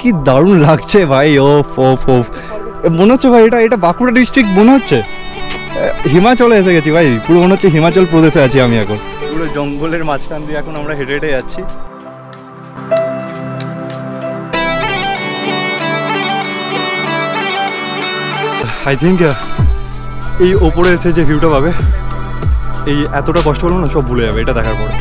কি দারুণ লাগছে ভাই, ওফ ওফ ওফ। মনে হচ্ছে ভাই, এটা এটা বাঁকুড়া ডিস্ট্রিক্ট মনে হচ্ছে? হিমাচলে এসে গেছি ভাই, পুরো মনে হচ্ছে হিমাচল প্রদেশে আছি আমি এখন। পুরো জঙ্গলের মাঝখান দিয়ে এখন আমরা হেঁটে হেঁটে যাচ্ছি। আই থিঙ্ক এই ওপরে এসে যে ভিউটা পাবে, এই এতটা কষ্ট হলো না, সব ভুলে যাবে, এটা দেখার পরে।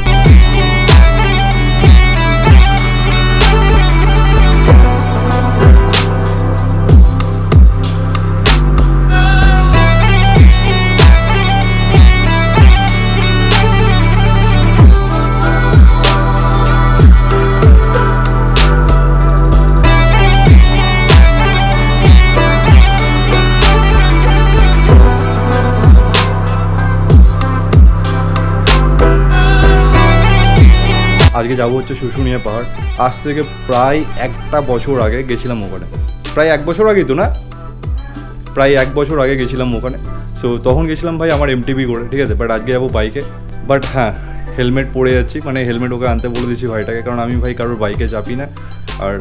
যাব হচ্ছে শুশুনিয়া পাহাড়। আজ থেকে প্রায় একটা বছর আগে গেছিলাম ওখানে। প্রায় এক বছর আগেই তো না? প্রায় এক বছর আগে গেছিলাম ওখানে। সো তখন গেছিলাম ভাই আমার এমটিভি করে, ঠিক আছে? বাট আজকে যাব বাইকে বাট হ্যাঁ হেলমেট পরে যাচ্ছি। মানে হেলমেট ওকে আনতে বলে দিচ্ছি ভাইটাকে। কারণ আমি ভাই কারোর বাইকে চাপি না। আর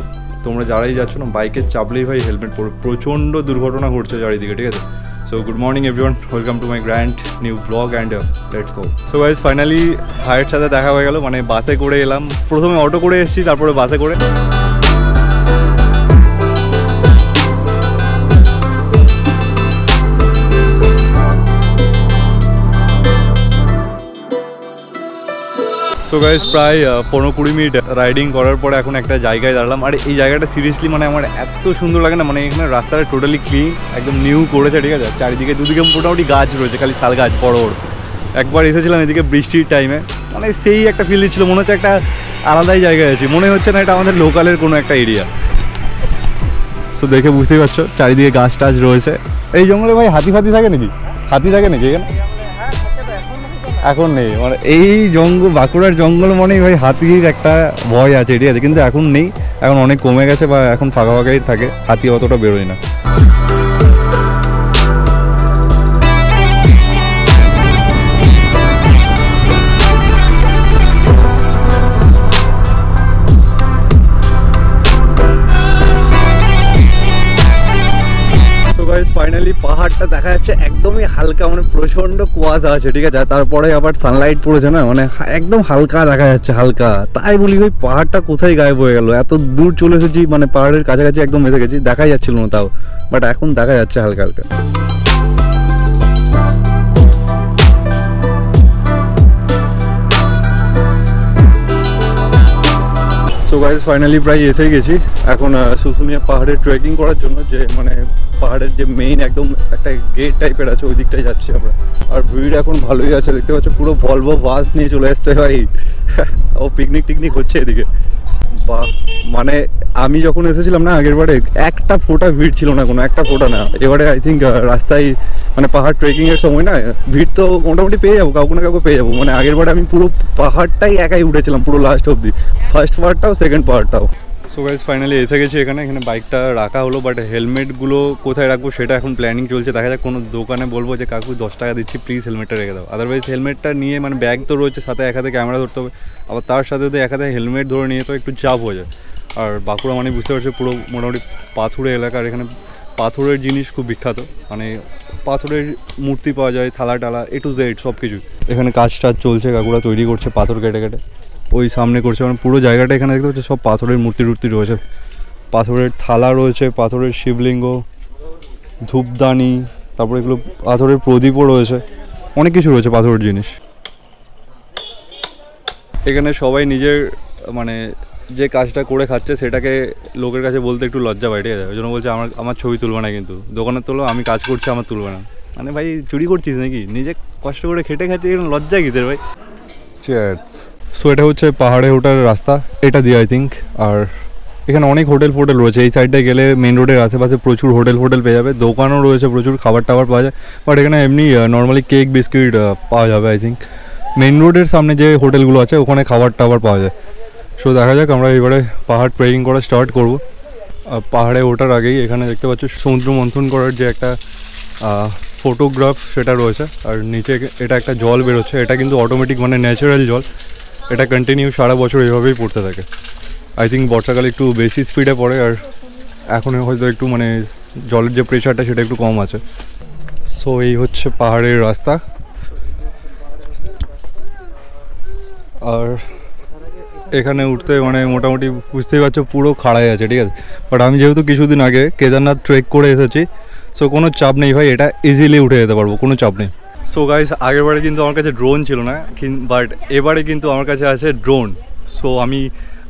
তোমরা যারাই যাচ্ছ না বাইকে চাপলেই ভাই হেলমেট পরে প্রচণ্ড দুর্ঘটনা ঘটছে চারিদিকে, ঠিক আছে? So good morning everyone welcome to my grand new vlog and let's go so guys finally ভাইয়ের সাথে দেখা হয়ে গেল। মানে বাসে করে এলাম। প্রথমে অটো করে এসেছি, তারপরে বাসে করে। সো গাইজ প্রায় পনেরো কুড়ি মিনিট রাইডিং করার পরে এখন একটা জায়গায় দাঁড়ালাম। আর এই জায়গাটা সিরিয়াসলি মানে আমার এত সুন্দর লাগে না মানে এখানে রাস্তাটা টোটালি ক্লিন একদম নিউ করেছে, ঠিক আছে? চারিদিকে, দুদিকে মোটামুটি গাছ রয়েছে, খালি শাল গাছ, বড় বড়। একবার এসেছিলাম এদিকে বৃষ্টির টাইমে মানে সেই একটা ফিল দিচ্ছিল, মনে হচ্ছে একটা আলাদাই জায়গায় আছি। মনে হচ্ছে না এটা আমাদের লোকালের কোনো একটা এরিয়া সো দেখে বুঝতেই পারছ, চারিদিকে গাছ টাছ রয়েছে। এই জঙ্গলে ভাই হাতি ফাতি থাকে নাকি? হাতি থাকে নাকি এখানে? এখন নেই। মানে এই জঙ্গল, বাঁকুড়ার জঙ্গল মনেই ভাই হাতির একটা ভয় আছে, ঠিক আছে? কিন্তু এখন নেই। এখন অনেক কমে গেছে বা এখন ফাঁকা ফাঁকাই থাকে। হাতি অতটা বেরোয় না। ফাইনালি পাহাড়টা দেখা যাচ্ছে একদমই হালকা মানে প্রচণ্ড কুয়াশা আছে, ঠিক আছে? তারপরে আবার সানলাইট পড়েছে না মানে একদম হালকা দেখা যাচ্ছে, হালকা। তাই বলি ওই পাহাড়টা কোথায় গায়েব হয়ে গেল? এত দূর চলে এসেছি মানে পাহাড়ের কাছাকাছি একদম এসে গেছি, দেখাই যাচ্ছিল না তাও। বাট এখন দেখা যাচ্ছে হালকা হালকা। সো গাইজ ফাইনালি প্রায় এসে গেছি। এখন শুশুনিয়া পাহাড়ে ট্রেকিং করার জন্য যে মানে পাহাড়ের যে মেইন একদম একটা গেট টাইপের আছে, ওই দিকটায় যাচ্ছি আমরা। আর ভিড় এখন ভালোই আছে, দেখতে পাচ্ছ, পুরো ভলভো বাস নিয়ে চলে এসছে ভাই। ও পিকনিক টিকনিক হচ্ছে এদিকে। বা মানে আমি যখন এসেছিলাম না আগের বারে, একটা ফোটা ভিড় ছিল না কোনো, একটা ফোটা না। এবারে আই থিঙ্ক রাস্তায় মানে পাহাড় ট্রেকিংয়ের সময় না, ভিড় তো মোটামুটি পেয়ে যাব, কাউকে না কাউকে পেয়ে যাব। মানে আগের বারে আমি পুরো পাহাড়টাই একাই উঠেছিলাম, পুরো লাস্ট অবধি। ফার্স্ট পাহাড়টাও সেকেন্ড পাহাড়টাও সো গাইজ ফাইনালি এসে গেছি এখানে। এখানে বাইকটা রাখা হলো বাট হেলমেটগুলো কোথায় রাখব সেটা এখন প্ল্যানিং চলছে। দেখা যাক, কোনো দোকানে বলব যে, কাকু, দশ টাকা দিচ্ছি প্লিজ হেলমেটটা রেখে দাও। আদারওয়াইজ হেলমেটটা নিয়ে মানে ব্যাগ তো রয়েছে, সাথে এক হাতে ক্যামেরা ধরতে হবে। আবার তার সাথে যদি এক হাতে হেলমেট ধরে নিয়ে, তো একটু চাপ হয়ে যায়। আর বাঁকুড়া মানে বুঝতে পারছ, পুরো মোটামুটি পাথুরে এলাকার এখানে পাথরের জিনিস খুব বিখ্যাত। মানে পাথরের মূর্তি পাওয়া যায় থালা টালা এ টু জেড সব কিছু এখানে কাজ টাজ চলছে, কাকুরা তৈরি করছে পাথর কেটে কেটে। ওই সামনে করছে মানে পুরো জায়গাটা এখানে দেখতে পাচ্ছ, সব পাথরের মূর্তি টুর্তি রয়েছে। পাথরের থালা রয়েছে, পাথরের শিবলিঙ্গ, ধূপদানি, তারপরে এগুলো, পাথরের প্রদীপও রয়েছে। অনেক কিছু রয়েছে পাথরের জিনিস। এখানে সবাই নিজের মানে যে কাজটা করে খাচ্ছে, সেটাকে লোকের কাছে বলতে একটু লজ্জা পায়, ঠিক আছে? ওই জন্য বলছে, আমার আমার ছবি তুলবে না কিন্তু। দোকানে তোলো, আমি কাজ করছি, আমার তুলবে না। মানে ভাই, চুরি করছিস নাকি? নিজে কষ্ট করে খেটে খাচ্ছিস লজ্জা কিসের ভাই? চেয়ার্স সো এটা হচ্ছে পাহাড়ে ওঠার রাস্তা। এটা দিয়ে আই থিঙ্ক আর এখানে অনেক হোটেল ফোটেল রয়েছে। এই সাইডটায় গেলে মেন রোডের আশেপাশে প্রচুর হোটেল ফোটেল পেয়ে যাবে। দোকানও রয়েছে প্রচুর খাবার টাবার পাওয়া যায়। বাট এখানে এমনি নর্মালি কেক বিস্কিট পাওয়া যাবে আই থিঙ্ক মেন রোডের সামনে যে হোটেলগুলো আছে, ওখানে খাবার টাবার পাওয়া যায়। সো দেখা যাক, আমরা এবারে পাহাড় ট্রেকিং করা স্টার্ট করব। পাহাড়ে ওঠার আগেই এখানে দেখতে পাচ্ছ, সমুদ্র মন্থন করার যে একটা ফটোগ্রাফ সেটা রয়েছে। আর নিচে এটা একটা জল বেরোচ্ছে। এটা কিন্তু অটোমেটিক মানে ন্যাচারাল জল। এটা কন্টিনিউ সারা বছর এভাবেই পড়তে থাকে। আই থিঙ্ক বর্ষাকালে একটু বেশি স্পিডে পড়ে আর এখন হয়তো একটু মানে জলের যে প্রেশারটা সেটা একটু কম আছে। সো এই হচ্ছে পাহাড়ের রাস্তা। আর এখানে উঠতে মানে মোটামুটি বুঝতেই পারছ পুরো খাড়াই আছে, ঠিক আছে? বাট আমি যেহেতু কিছুদিন আগে কেদারনাথ ট্রেক করে এসেছি সো কোনো চাপ নেই ভাই, এটা ইজিলি উঠে যেতে পারব, কোনো চাপ নেই। সো গাইস আগেরবারে কিন্তু আমার কাছে ড্রোন ছিল না বাট এবারে কিন্তু আমার কাছে আছে ড্রোন সো আমি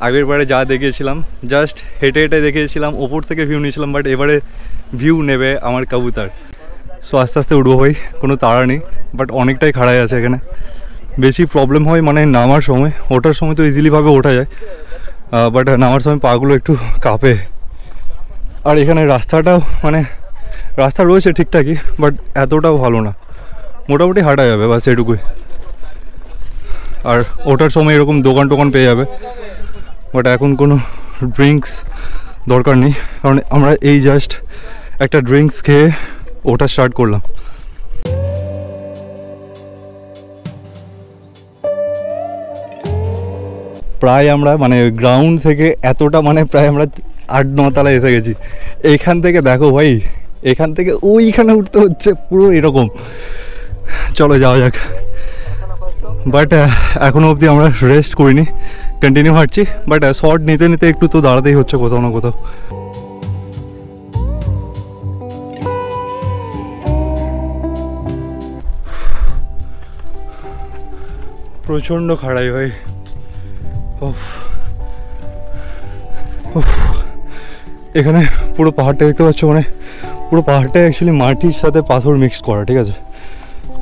আগের বারে যা দেখিয়েছিলাম জাস্ট হেঁটে হেঁটে দেখিয়েছিলাম, ওপর থেকে ভিউ নিয়েছিলাম বাট এবারে ভিউ নেবে আমার কবুতর। সো আস্তে আস্তে উঠবো ভাই, কোনো তাড়া নেই বাট অনেকটাই খাড়াই আছে এখানে। বেশি প্রবলেম হয় মানে নামার সময়, ওঠার সময় তো ইজিলিভাবে ওঠা যায়। বাট নামার সময় পাগুলো একটু কাঁপে। আর এখানে রাস্তাটাও মানে রাস্তা রয়েছে ঠিকঠাকই বাট এতটাও ভালো না। মোটামুটি হাঁটা যাবে, বাস এটুকুই আর ওঠার সময় এরকম দোকান টোকান পেয়ে যাবে। বাট এখন কোনো ড্রিঙ্কস দরকার নেই। কারণ আমরা এই জাস্ট একটা ড্রিঙ্কস খেয়ে ওটা স্টার্ট করলাম। প্রায় আমরা মানে গ্রাউন্ড থেকে এতটা মানে প্রায় আমরা আট নতলায় এসে গেছি। এইখান থেকে দেখো ভাই এখান থেকে ওইখানে উঠতে হচ্ছে পুরো এরকম। চলো যাওয়া যাক। বাট এখনও অবধি আমরা রেস্ট করিনি। কন্টিনিউ হাঁটছি। বাট শর্ট নিতে নিতে একটু তো দাঁড়াতেই হচ্ছে কোথাও না কোথাও। প্রচণ্ড খাড়াই ভাই। উফ। এখানে পুরো পাহাড়টা দেখতে পাচ্ছ মানে পুরো পাহাড়টা অ্যাকচুয়ালি মাটির সাথে পাথর মিক্স করা, ঠিক আছে?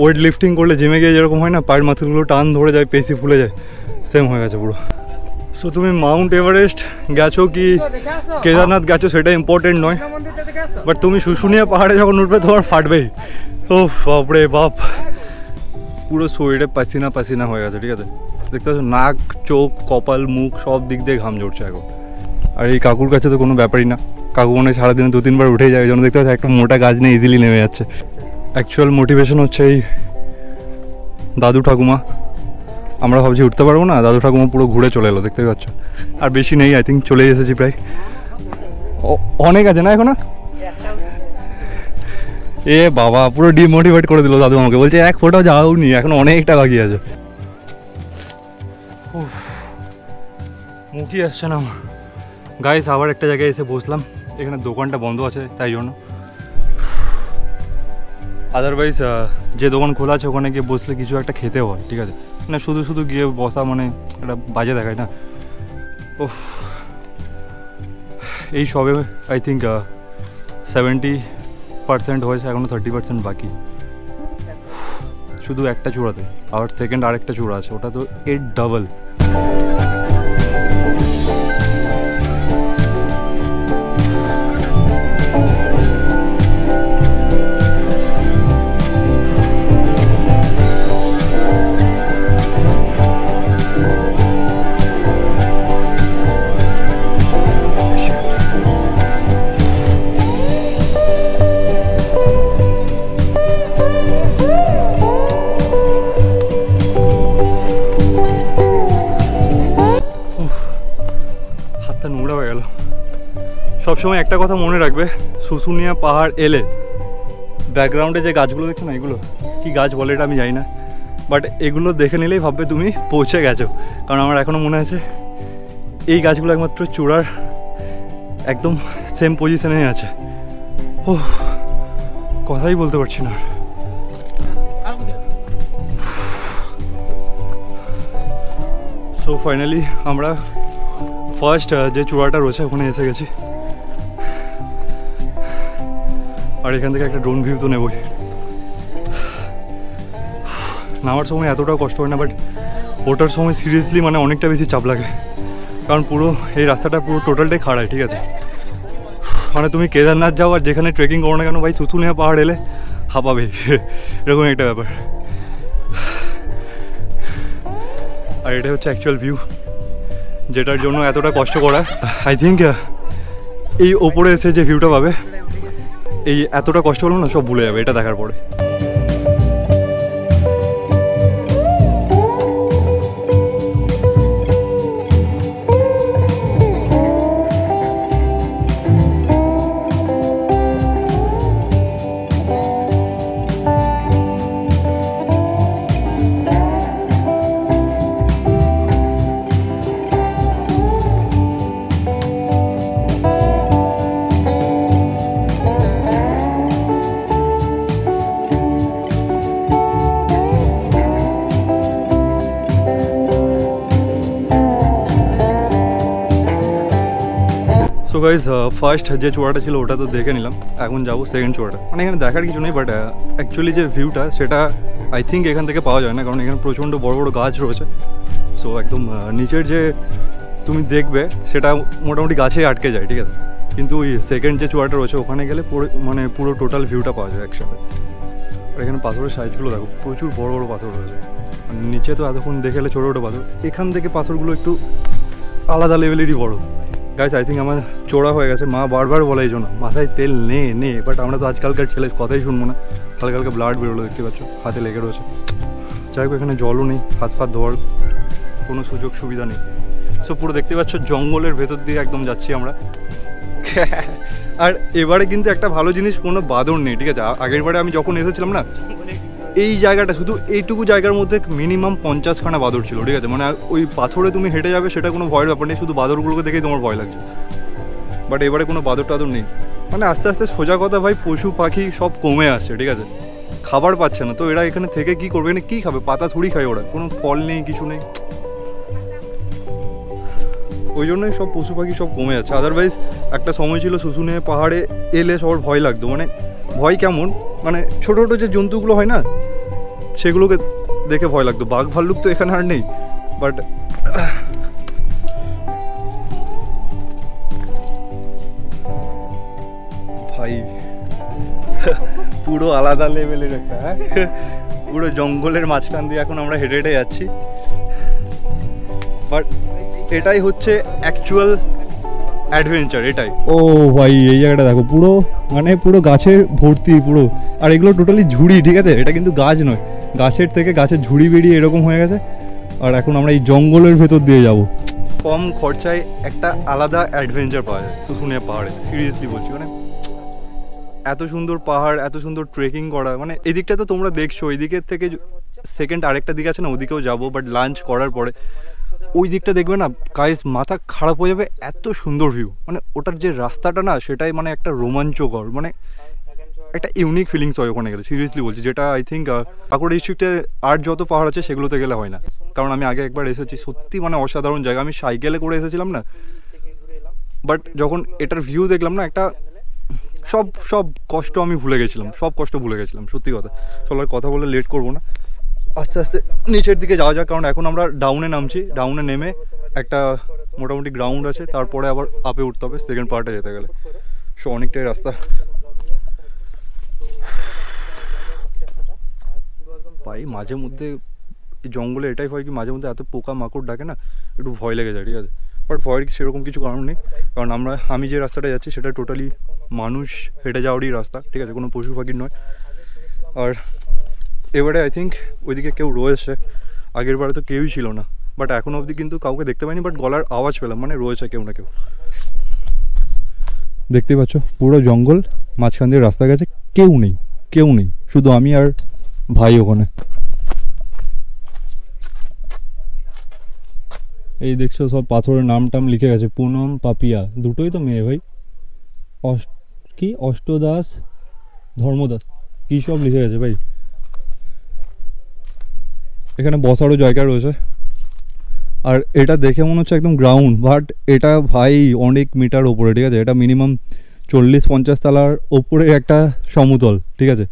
ওয়েট লিফটিং করলে জিমে গিয়ে যেরকম হয় না পায়ের মাসেলগুলো টান ধরে যায় পেশি ফুলে যায় সেম হয়ে গেছে পুরো। সো তুমি মাউন্ট এভারেস্ট গেছো কি? কেদারনাথ গেছো সেটা ইম্পর্টেন্ট নয়। বাট তুমি শুশুনিয়া পাহাড়ে যখন উঠবে তোমার ফাটবেই। ও বাপরে বাপ। পুরো শরীরে পাসিনা পাসিনা হয়ে গেছে ঠিক আছে? দেখতে পাচ্ছ নাক চোখ কপাল মুখ সব দিক দিয়ে ঘাম ঝরছে এখন। আর এই কাকুর কাছে তো কোনো ব্যাপারই না। কাকু মনে সারাদিনে দু তিনবার উঠে যায় ওই জন্য দেখতে পাচ্ছ একটা মোটা গাছ নিয়ে ইজিলি নেমে যাচ্ছে। অ্যাকচুয়াল মোটিভেশন হচ্ছে এই দাদু ঠাকুমা। আমরা ভাবছি উঠতে পারব না, দাদু ঠাকুমা পুরো ঘুরে চলে এলো, দেখতে পাচ্ছ? আর বেশি নেই আই থিঙ্ক চলে এসেছি প্রায়। অনেক আছে না এখনও? এ বাবা, পুরো ডিমোটিভেট করে দিল দাদু আমাকে। বলছে, এক ফোটাও যাওনি, এখন অনেকটা বাকি আছে। মুখই আসছে না আমার। গাইস আবার একটা জায়গায় এসে বসলাম। এখানে দোকানটা বন্ধ আছে, তাই জন্য। আদারওয়াইজ যে দোকান খোলা আছে, ওখানে গিয়ে বসলে কিছু একটা খেতে হয়, ঠিক আছে? না শুধু শুধু গিয়ে বসা মানে একটা বাজে দেখায় না। উফ। এই সবে আই থিঙ্ক সেভেন্টি পার্সেন্ট হয়েছে এখনও থার্টি পার্সেন্ট বাকি। শুধু একটা চূড়াতে, আবার সেকেন্ড আরেকটা চূড়া আছে, ওটা তো এর ডাবল সবসময় একটা কথা মনে রাখবে শুশুনিয়া পাহাড় এলে ব্যাকগ্রাউন্ডে যে গাছগুলো দেখছ না এগুলো? কি গাছ বলে এটা আমি জানি না। বাট এগুলো দেখে নিলেই ভাববে তুমি পৌঁছে গেছো। কারণ আমার এখনও মনে আছে এই গাছগুলো একমাত্র চূড়ার একদম সেম পজিশনে আছে। ও কথাই বলতে পারছি না। সো ফাইনালি আমরা ফার্স্ট যে চূড়াটা রয়েছে ওখানে এসে গেছি। আর এখান থেকে একটা ড্রোন ভিউ তো নেবই। নামার সময় এতটাও কষ্ট হয় না বাট ওটার সময় সিরিয়াসলি মানে অনেকটা বেশি চাপ লাগে। কারণ পুরো এই রাস্তাটা পুরো টোটালটাই খাড়ায়, ঠিক আছে? মানে তুমি কেদারনাথ যাও আর যেখানে ট্রেকিং করো না কেন, ভাই থুতুনিয়া পাহাড় এলে হাঁপাবে। এরকম একটা ব্যাপার। আর এটা হচ্ছে অ্যাকচুয়াল ভিউ যেটার জন্য এতটা কষ্ট করা। আই থিঙ্ক এই ওপরে এসে যে ভিউটা পাবে এই এতটা কষ্ট হলো না সব ভুলে যাবে এটা দেখার পরে। গাইজ ফার্স্ট uh, যে চূড়াটা ছিল ওটা তো দেখে নিলাম এখন যাব সেকেন্ড চূড়াটা। মানে এখানে দেখার কিছু নেই বাট অ্যাকচুয়ালি যে ভিউটা সেটা আই থিঙ্ক এখান থেকে পাওয়া যায় না কারণ এখানে প্রচণ্ড বড় বড় গাছ রয়েছে। সো একদম নিচের যে তুমি দেখবে সেটা মোটামুটি গাছে আটকে যায় ঠিক আছে? কিন্তু ওই সেকেন্ড যে চূড়াটা রয়েছে ওখানে গেলে পুরো মানে পুরো টোটাল ভিউটা পাওয়া যায় একসাথে। আর এখানে পাথরের সাইজগুলো দেখো প্রচুর বড় বড় পাথর রয়েছে। নিচে তো এতক্ষণ দেখে এলে ছোটো ছোটো পাথর। এখান থেকে পাথরগুলো একটু আলাদা লেভেলেরই বড়। গাইস আই থিঙ্ক আমার চোরা হয়ে গেছে। মা বারবার বলে এই জন্য। মাথায় তেল নে নে বাট আমরা তো আজকালকার ছেলে, কথাই শুনব না। হালকা হালকা ব্লাড বেরোলো, দেখতে পাচ্ছ। হাতে লেগে রয়েছে। যাই হোক, এখানে জলও নেই, হাত ফাত ধোয়ার কোনো সুযোগ সুবিধা নেই। সো পুরো দেখতে পাচ্ছ, জঙ্গলের ভেতর দিয়ে একদম যাচ্ছি আমরা। আর এবারে কিন্তু একটা ভালো জিনিস, কোনো বাদর নেই, ঠিক আছে? আগের বারে আমি যখন এসেছিলাম না এই জায়গাটা শুধু এইটুকু জায়গার মধ্যে মিনিমাম পঞ্চাশখানা বাদর ছিল, ঠিক আছে? মানে ওই পাথরে তুমি হেঁটে যাবে সেটা কোনো ভয়ের ব্যাপার নেই, শুধু বাদরগুলোকে দেখেই তোমার ভয় লাগছে। বাট এবারে কোনো বাদর টাদর নেই। মানে আস্তে আস্তে সোজা কথা ভাই, পশু, পাখি সব কমে আসছে, ঠিক আছে? খাবার পাচ্ছে না, তো এরা এখানে থেকে কি করবে? এখানে কী খাবে? পাতা থুড়ি খায় ওরা, কোনো ফল নেই, কিছু নেই। ওই জন্যই সব পশু, পাখি সব কমে যাচ্ছে। আদারওয়াইজ একটা সময় ছিল শুশুনে পাহাড়ে এলে সবার ভয় লাগতো। মানে ভয় কেমন? মানে ছোট, ছোটো যে জন্তুগুলো হয় না সেগুলোকে দেখে ভয় লাগতো। বাঘ ভাল্লুক তো এখানে আর নেই বাট ভাই, পুরো আলাদা লেভেলের একটা হ্যাঁ? পুরো জঙ্গলের মাঝখান দিয়ে এখন আমরা হেঁটে হেঁটে যাচ্ছি। বাট এটাই হচ্ছে অ্যাকচুয়াল অ্যাডভেঞ্চার এটাই। ও ভাই, এই জায়গাটা দেখো, পুরো মানে পুরো গাছের ভর্তি পুরো। আর এগুলো টোটালি ঝুড়ি, ঠিক আছে? এটা কিন্তু গাছ নয়। গাছের থেকে গাছের ঝুড়ি বেরিয়ে এরকম হয়ে গেছে, আর এখন আমরা এই জঙ্গলের ভেতর দিয়ে যাব। কম খরচায় একটা আলাদা অ্যাডভেঞ্চার পাওয়া যায় শুশুনিয়া পাহাড়ে সিরিয়াসলি বলছি মানে এত সুন্দর পাহাড়, এত সুন্দর ট্রেকিং করা মানে এদিকটা তো তোমরা দেখছ এই দিকের থেকে সেকেন্ড আরেকটা দিক আছে না, ওদিকেও যাব বাট লাঞ্চ করার পরে ওই দিকটা দেখবে না গাইস মাথা খারাপ হয়ে যাবে, এত সুন্দর ভিউ মানে ওটার যে রাস্তাটা না, সেটাই মানে একটা রোমাঞ্চকর মানে একটা ইউনিক ফিলিংস হয় ওখানে গেলে সিরিয়াসলি বলছি। যেটা আই থিঙ্ক বাঁকুড়া ডিস্ট্রিক্টে আর যত পাহাড় আছে সেগুলোতে গেলে হয় না। কারণ আমি আগে একবার এসেছি, সত্যি মানে অসাধারণ জায়গা। আমি সাইকেলে করে এসেছিলাম না বাট যখন এটার ভিউ দেখলাম না, একটা সব সব কষ্ট আমি ভুলে গেছিলাম, সব কষ্ট ভুলে গেছিলাম, সত্যি কথা। চলো কথা বলে লেট করব না। আস্তে আস্তে নিচের দিকে যাওয়া যাক, কারণ এখন আমরা ডাউনে নামছি ডাউনে নেমে একটা মোটামুটি গ্রাউন্ড আছে, তারপরে আবার আপে উঠতে হবে সেকেন্ড পার্টে যেতে গেলে। সো অনেকটাই রাস্তা পাই, মাঝে মধ্যে জঙ্গলে এটাই হয় কি মাঝে মধ্যে এত পোকা মাকড় ডাকে না, একটু ভয় লেগে যায়, ঠিক আছে? বাট ভয়ের সেরকম কিছু কারণ নেই, কারণ আমরা, আমি যে রাস্তাটা যাচ্ছি সেটা টোটালি মানুষ হেঁটে যাওয়ারই রাস্তা, ঠিক আছে? কোনো পশু পাখির নয়। আর এবারে আই থিঙ্ক ওইদিকে কেউ রয়েছে, আগের বারে তো কেউই ছিল না বাট এখন অবধি কিন্তু কাউকে দেখতে পাইনি বাট গলার আওয়াজ পেলাম মানে রয়েছে কেউ না কেউ। দেখতে পাচ্ছ, পুরো জঙ্গল, মাঝখান দিয়ে রাস্তা গেছে, কেউ নেই কেউ নেই, শুধু আমি আর ভাই ওখানে। এই দেখছ সব পাথরের নাম টাম লিখে গেছে, পুনম পাপিয়া। দুটোই তো মেয়ে ভাই। কি? অষ্টদাস, ধর্মদাস, কী সব লিখে গেছে ভাই। এখানে বসারও জায়গা রয়েছে। আর এটা দেখে মনে হচ্ছে একদম গ্রাউন্ড বাট এটা ভাই অনেক মিটার ওপরে ঠিক আছে? এটা মিনিমাম চল্লিশ পঞ্চাশ তলার ওপরে একটা সমতল, ঠিক আছে?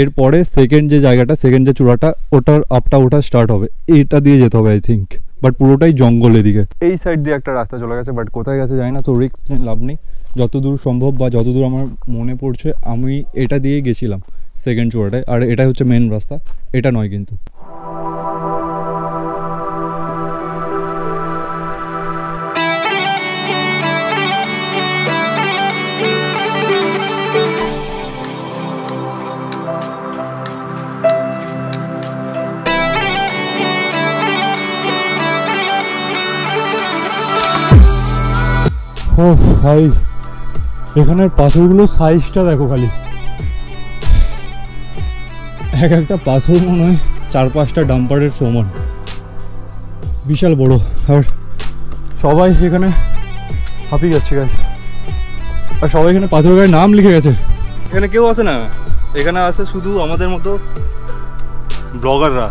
এরপরে সেকেন্ড যে জায়গাটা সেকেন্ড যে চূড়াটা, ওটার আপটা ওঠা স্টার্ট হবে। এটা দিয়ে যেতে হবে আই থিঙ্ক বাট পুরোটাই জঙ্গল এদিকে। এই সাইড দিয়ে একটা রাস্তা চলে গেছে বাট কোথায় গেছে জানি না তো রিক্স লাভ নেই। যতদূর সম্ভব বা যতদূর আমার মনে পড়ছে, আমি এটা দিয়ে গেছিলাম সেকেন্ড চূড়াটায়। আর এটাই হচ্ছে মেন রাস্তা, এটা নয় কিন্তু। ভাই, এখানের পাথরগুলোর সাইজটা দেখো খালি। এক একটা পাথর মনে হয় চার পাঁচটা ডাম্পারের সমান। বিশাল বড়। আর সবাই এখানে হাঁপিয়ে যাচ্ছে গাছ আর সবাই এখানে পাথর গায়ে নাম লিখে গেছে। এখানে কেউ আসে না? এখানে আসে শুধু আমাদের মতো ব্লগাররা।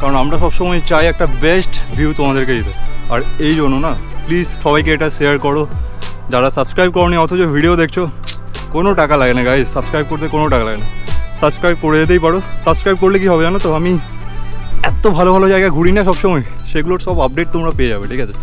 কারণ আমরা সবসময় চাই একটা বেস্ট ভিউ তোমাদেরকে দিতে। আর এই জন্য না প্লিজ সবাইকে এটা শেয়ার করো। যারা সাবস্ক্রাইব করনি, অথচ ভিডিও দেখছ, কোনো টাকা লাগে না গাইজ সাবস্ক্রাইব করতে কোনো টাকা লাগে না। সাবস্ক্রাইব করে যেতেই পারো। সাবস্ক্রাইব করলে কি হবে জানো তো? আমি এত ভালো ভালো জায়গা ঘুরি না সবসময়। সেগুলোর সব আপডেট তোমরা পেয়ে যাবে, ঠিক আছে?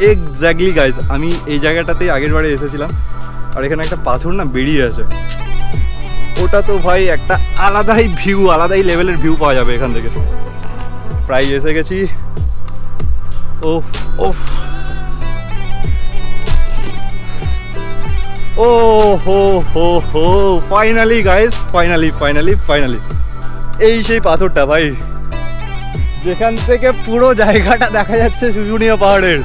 এক্স্যাক্টলি গাইজ আমি এই জায়গাটাতেই আগের বারে এসেছিলাম। আর এখানে একটা পাথর না বেরিয়ে আছে। ওটা তো ভাই একটা আলাদাই ভিউ আলাদাই লেভেলের ভিউ পাওয়া যাবে এখান থেকে। প্রায় এসে গেছি। ও ওফ। ও হো হো হো। Finally guys finally finally finally এই সেই পাথরটা, ভাই। যেখান থেকে পুরো জায়গাটা দেখা যাচ্ছে শুশুনিয়া পাহাড়ের।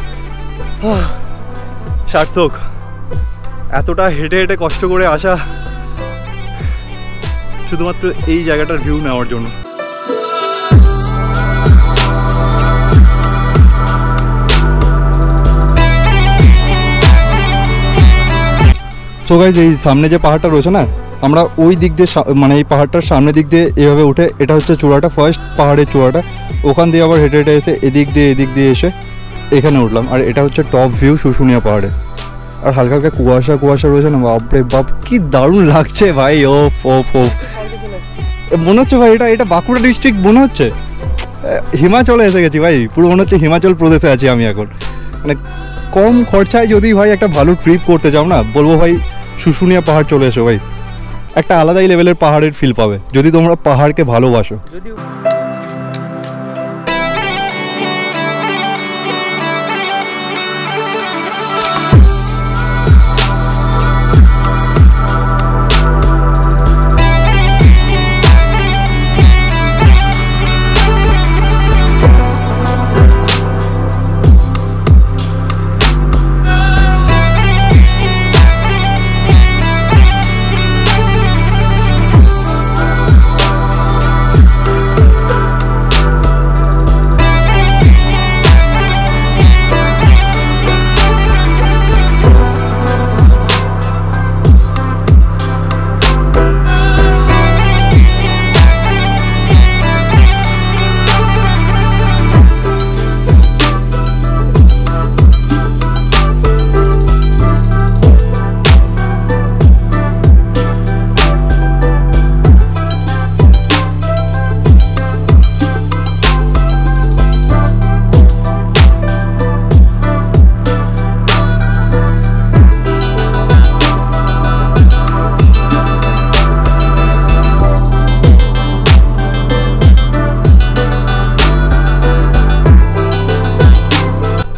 সার্থক, এতটা হেঁটে হেঁটে কষ্ট করে আসা শুধুমাত্র এই জায়গাটার ভিউ নেওয়ার জন্য। সো গাইজ এই সামনে যে পাহাড়টা রয়েছে না, আমরা ওই দিক দিয়ে মানে এই পাহাড়টার সামনের দিক দিয়ে এভাবে উঠে, এটা হচ্ছে চূড়াটা ফার্স্ট পাহাড়ের চূড়াটা। ওখান দিয়ে আবার হেঁটে হেঁটে এসে এদিক দিয়ে এদিক দিয়ে এসে এখানে উঠলাম। আর এটা হচ্ছে টপ ভিউ শুশুনিয়া পাহাড়ে। আর হালকা হালকা কুয়াশা কুয়াশা রয়েছে না? বাপরে বাপ, কি দারুণ লাগছে ভাই। ও ওফ ওফ। মনে হচ্ছে ভাই, এটা এটা বাঁকুড়া ডিস্ট্রিক্ট মনে হচ্ছে? হিমাচলে এসে গেছি ভাই। পুরো মনে হচ্ছে হিমাচল প্রদেশে আছি আমি এখন। মানে কম খরচায় যদি ভাই একটা ভালো ট্রিপ করতে চাও না, বলব ভাই, শুশুনিয়া পাহাড় চলে এসো ভাই। একটা আলাদাই লেভেলের পাহাড়ের ফিল পাবে। যদি তোমরা পাহাড়কে ভালোবাসো।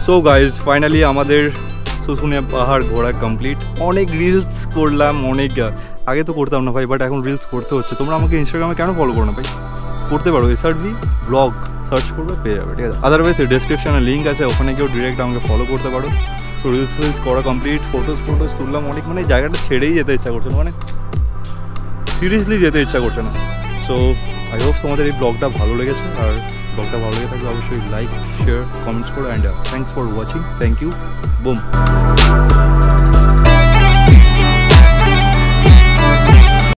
সো গাইজ ফাইনালি আমাদের শুশুনিয়া পাহাড় ঘোরা কমপ্লিট অনেক রিলস করলাম, অনেক, আগে তো করতাম না ভাই বাট এখন রিলস করতে হচ্ছে। তোমরা আমাকে ইনস্টাগ্রামে কেন ফলো করো না ভাই? করতে পারো এসআরভি ব্লগ সার্চ করবে, পেয়ে যাবে, ঠিক আছে? আদারওয়াইজ ডিসক্রিপশনে লিঙ্ক আছে, ওখানে কেউ ডিরেক্ট আমাকে ফলো করতে পারো। তো রিলস ফিলস করা কমপ্লিট ফটোস ফটোস তুললাম, অনেক মানে জায়গাটা ছেড়েই যেতে ইচ্ছা করছে না মানে সিরিয়াসলি যেতে ইচ্ছা করছে না। সো আই হোপ তোমাদের এই ব্লগটা ভালো লেগেছে, আর ব্লগটা ভালো লেগে থাকলে অবশ্যই লাইক শেয়ার কমেন্টস করো and thanks for watching thank you boom